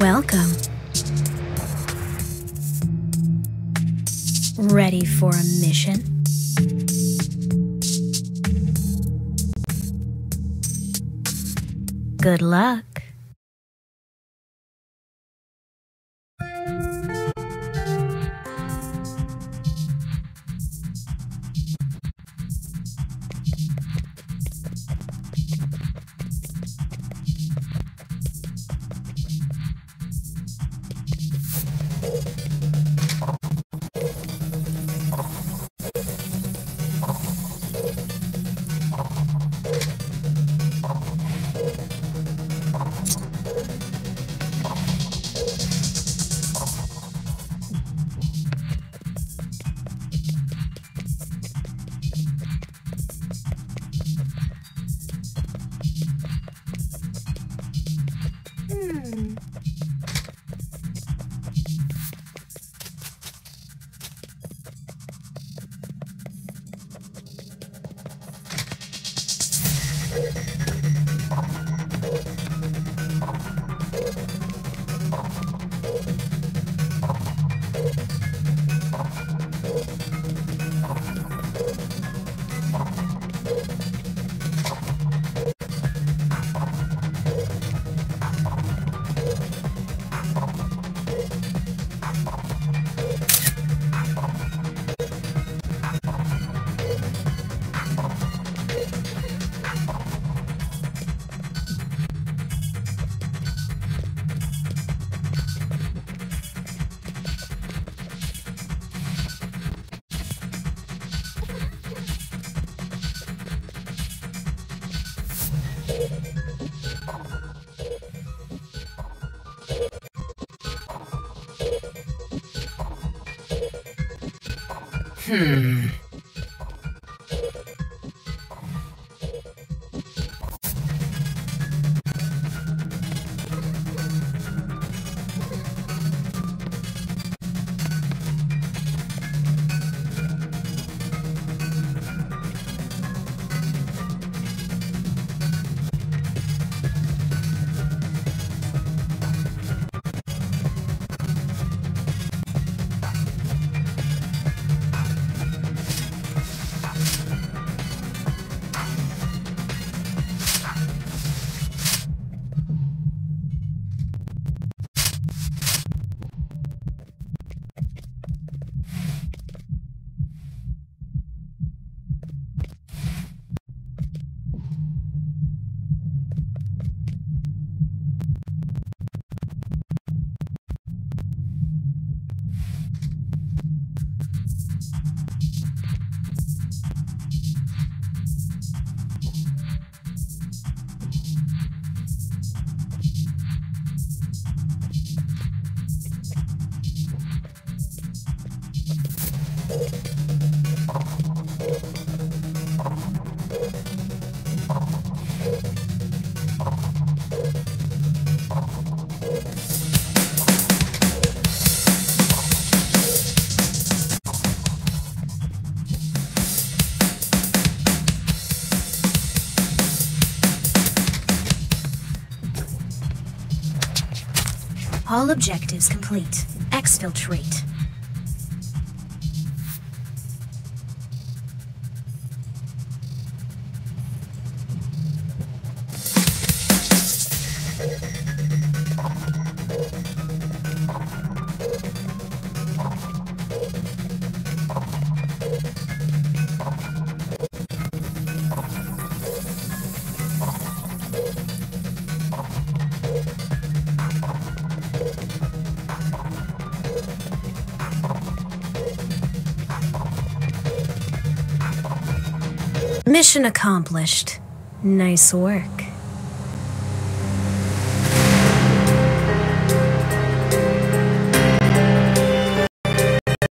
Welcome. Ready for a mission? Good luck. Hmm. All objectives complete. Exfiltrate. Mission accomplished. Nice work.